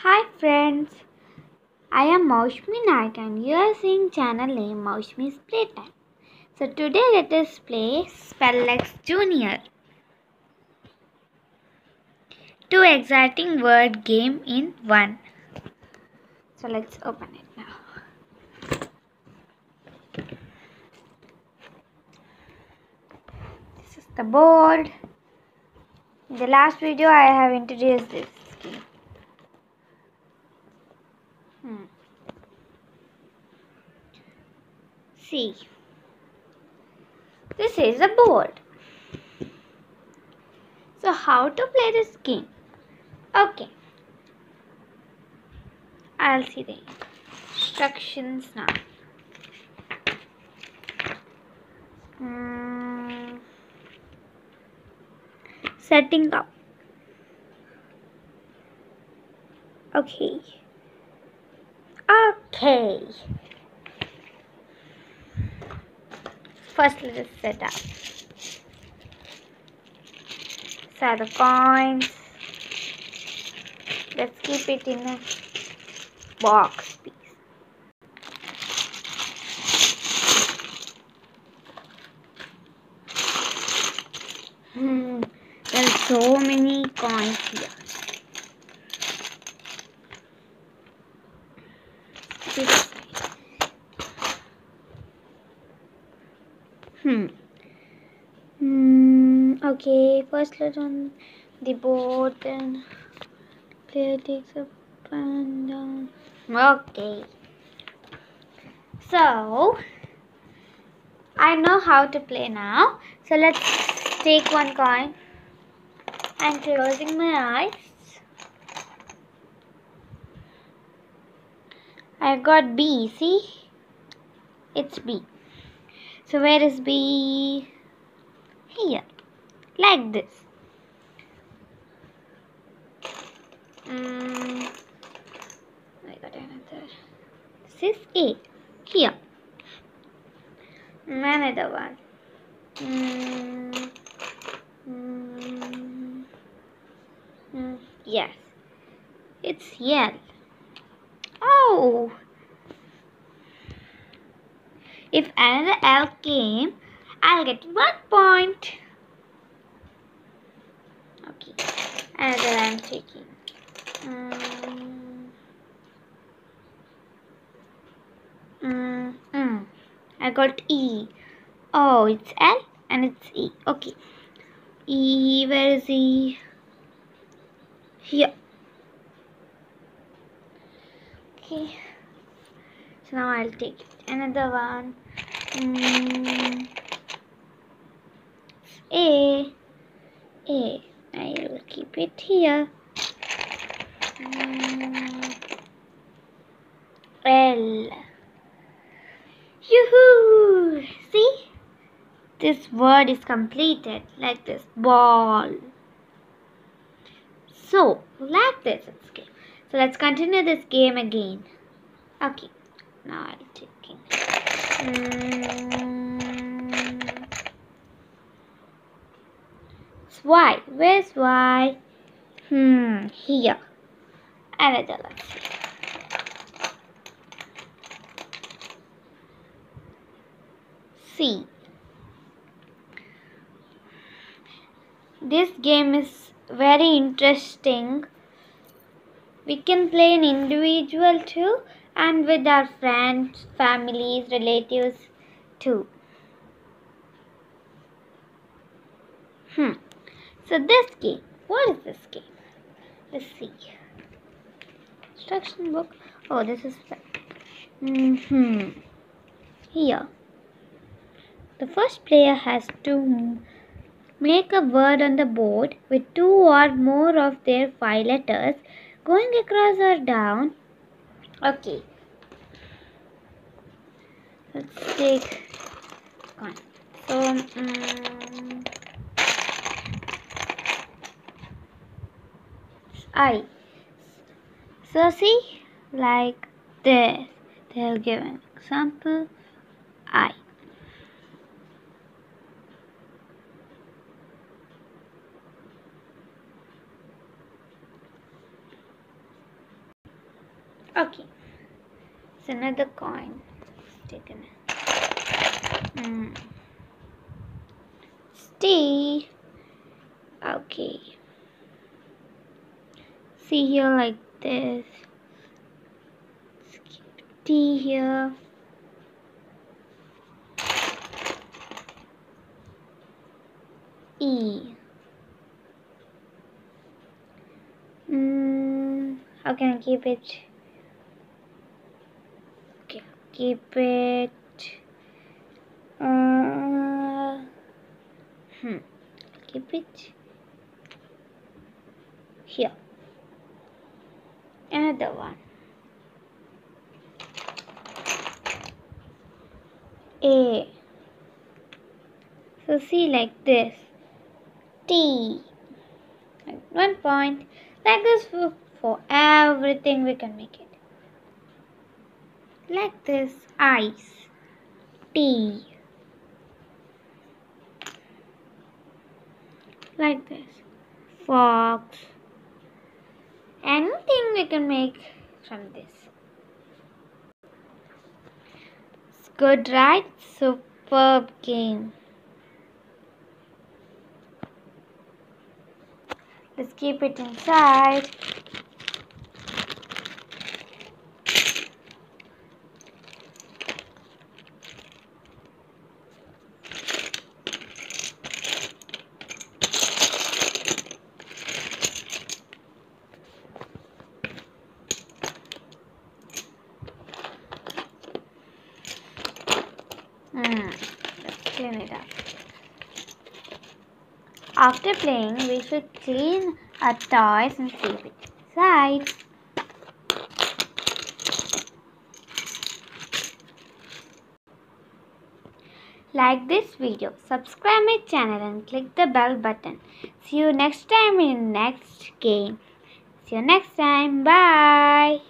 Hi friends, I am Moushmi Naik and you are seeing channel name Moushmi's Playtime. So today let us play Spellex Junior. Two exciting word game in one. So let's open it now. This is the board. In the last video I have introduced this game. See, this is a board. So, how to play this game? Okay, I'll see the instructions now. Hmm. Setting up. Okay. Okay. First, let us set up. So the coins. Let's keep it in a box, please. Hmm. There are so many coins here. Hmm. Hmm. Okay. First, let on the board, then player takes up and down. Okay. So, I know how to play now. So let's take one coin. I'm closing my eyes. I got B. See? It's B. So where is B? Here. Like this. Mm, I got another. This is A. Here. Another one. Mm, mm, mm, yes. It's L. Oh! If another L came, I'll get one point. Okay. Another I'm taking. Mm, mm, mm. I got E. Oh, it's L and it's E. Okay. E, where is E? Here. Okay. So now I'll take it. Another one. Mm, A. A. I will keep it here. Mm, L. Yoo-hoo! See? This word is completed like this. Ball. So, like this. So let's continue this game again. Okay. Now I'll take Mm, it's Y. Where's Y? Hmm, here. Another let's see. C. This game is very interesting. We can play an individual too and with our friends, families, relatives too. Hmm. So this game, what is this game? Let's see. Instruction book. Oh, this is. Hmm. Here. The first player has to make a word on the board with two or more of their five letters going across or down. Okay. Let's take one. So, um, I. So, see, like this. They'll give an example. I. Okay. It's another coin. Let's take it. Mm. Stay. Okay. See here like this. Let's T here. E. Mm, how can I keep it? Keep it. Uh, hmm, keep it here. Another one. A. So see like this. T. One point. Like this for everything we can make it. Like this. Ice. tea Like this. Fox. Anything we can make from this. It's good, right? Superb game. Let's keep it inside. Hmm, let's clean it up. After playing, we should clean our toys and keep it inside. Like this video, subscribe my channel and click the bell button. See you next time in next game. See you next time. Bye.